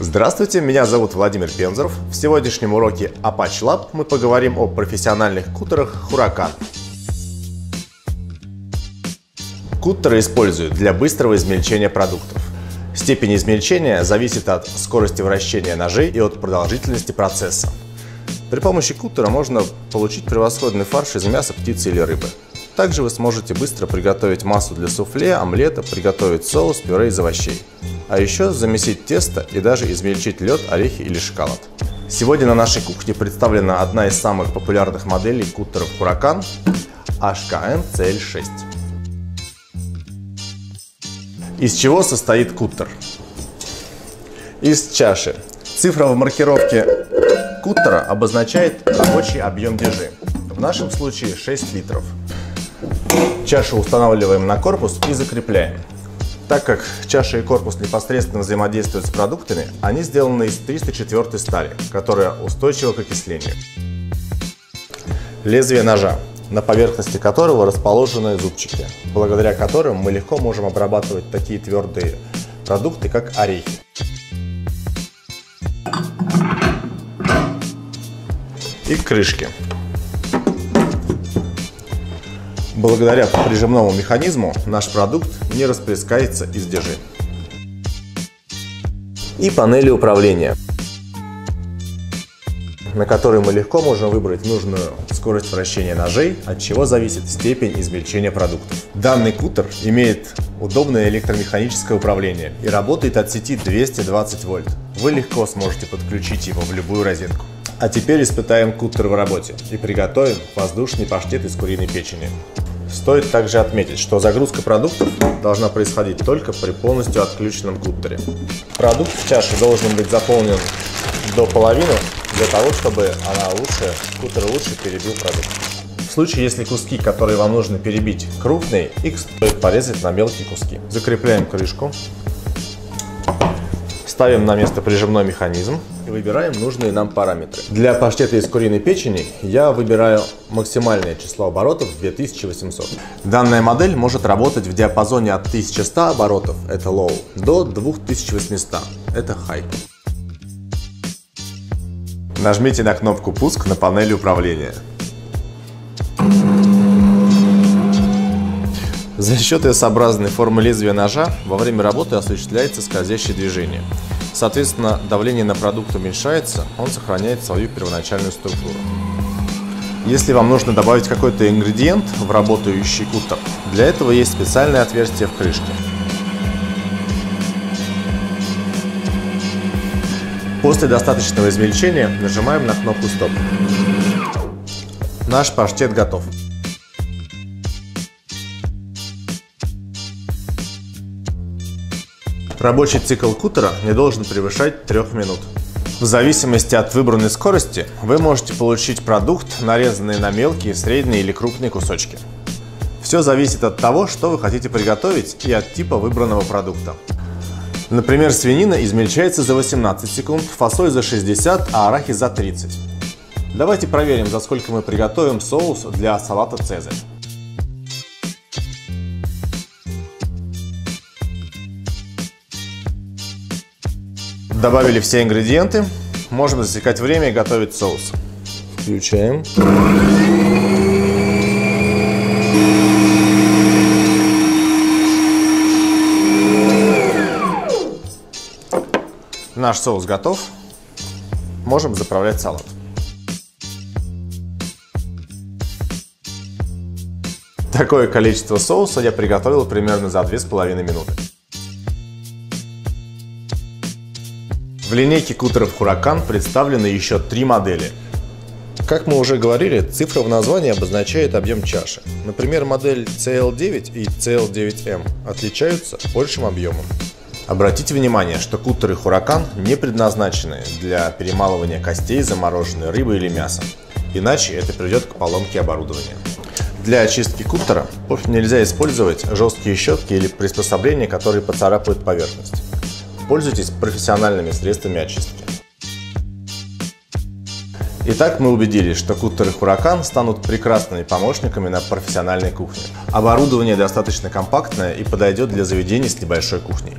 Здравствуйте, меня зовут Владимир Пензоров. В сегодняшнем уроке Apache Lab мы поговорим о профессиональных кутерах Huracan. Куттеры используют для быстрого измельчения продуктов. Степень измельчения зависит от скорости вращения ножей и от продолжительности процесса. При помощи кутера можно получить превосходный фарш из мяса, птицы или рыбы. Также вы сможете быстро приготовить массу для суфле, омлета, приготовить соус, пюре из овощей. А еще замесить тесто и даже измельчить лед, орехи или шоколад. Сегодня на нашей кухне представлена одна из самых популярных моделей кутеров Huracan HKN CL6. Из чего состоит куттер? Из чаши. Цифра в маркировке куттера обозначает рабочий объем держи. В нашем случае 6 литров. Чашу устанавливаем на корпус и закрепляем. Так как чаша и корпус непосредственно взаимодействуют с продуктами, они сделаны из 304 стали, которая устойчива к окислению. Лезвие ножа, на поверхности которого расположены зубчики, благодаря которым мы легко можем обрабатывать такие твердые продукты, как орехи. И крышки. Благодаря прижимному механизму наш продукт не расплескается из держи. И панели управления, на которой мы легко можем выбрать нужную скорость вращения ножей, от чего зависит степень измельчения продуктов. Данный кутер имеет удобное электромеханическое управление и работает от сети 220 вольт. Вы легко сможете подключить его в любую розетку. А теперь испытаем кутер в работе и приготовим воздушный паштет из куриной печени. Стоит также отметить, что загрузка продуктов должна происходить только при полностью отключенном куттере. Продукт в чаше должен быть заполнен до половины, для того, чтобы она лучше, кутер лучше перебил продукт. В случае, если куски, которые вам нужно перебить, крупные, их стоит порезать на мелкие куски. Закрепляем крышку, ставим на место прижимной механизм и выбираем нужные нам параметры. Для паштета из куриной печени я выбираю максимальное число оборотов 2800. Данная модель может работать в диапазоне от 1100 оборотов, это low, до 2800, это high. Нажмите на кнопку «Пуск» на панели управления. За счет S-образной формы лезвия ножа во время работы осуществляется скользящее движение. Соответственно, давление на продукт уменьшается, он сохраняет свою первоначальную структуру. Если вам нужно добавить какой-то ингредиент в работающий кутер, для этого есть специальное отверстие в крышке. После достаточного измельчения нажимаем на кнопку «Стоп». Наш паштет готов. Рабочий цикл кутера не должен превышать 3 минут. В зависимости от выбранной скорости вы можете получить продукт, нарезанный на мелкие, средние или крупные кусочки. Все зависит от того, что вы хотите приготовить и от типа выбранного продукта. Например, свинина измельчается за 18 секунд, фасоль за 60, а арахис за 30. Давайте проверим, за сколько мы приготовим соус для салата «Цезарь». Добавили все ингредиенты. Можем засекать время и готовить соус. Включаем. Наш соус готов. Можем заправлять салат. Такое количество соуса я приготовил примерно за 2,5 минуты. В линейке кутеров Huracan представлены еще три модели. Как мы уже говорили, цифра в названии обозначает объем чаши. Например, модель CL9 и CL9M отличаются большим объемом. Обратите внимание, что кутеры Huracan не предназначены для перемалывания костей замороженной рыбы или мяса, иначе это приведет к поломке оборудования. Для очистки кутера нельзя использовать жесткие щетки или приспособления, которые поцарапают поверхность. Пользуйтесь профессиональными средствами очистки. Итак, мы убедились, что кутеры Huracan станут прекрасными помощниками на профессиональной кухне. Оборудование достаточно компактное и подойдет для заведений с небольшой кухней.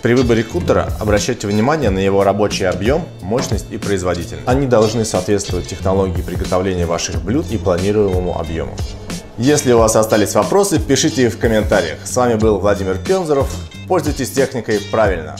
При выборе кутера обращайте внимание на его рабочий объем, мощность и производительность. Они должны соответствовать технологии приготовления ваших блюд и планируемому объему. Если у вас остались вопросы, пишите их в комментариях. С вами был Владимир Пензоров. Пользуйтесь техникой правильно.